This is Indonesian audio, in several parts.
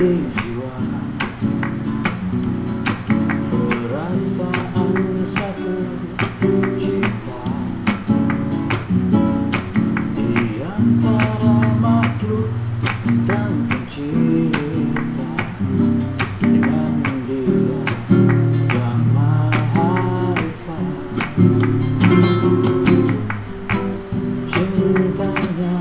jiwa Perasaan satu cinta makhluk dan Dengan dia yang Cintanya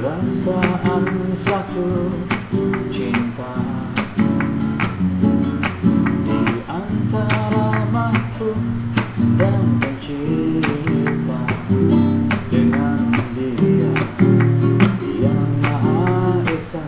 perasaan satu cinta di antara mampu dan pencinta dengan dia yang maha esa.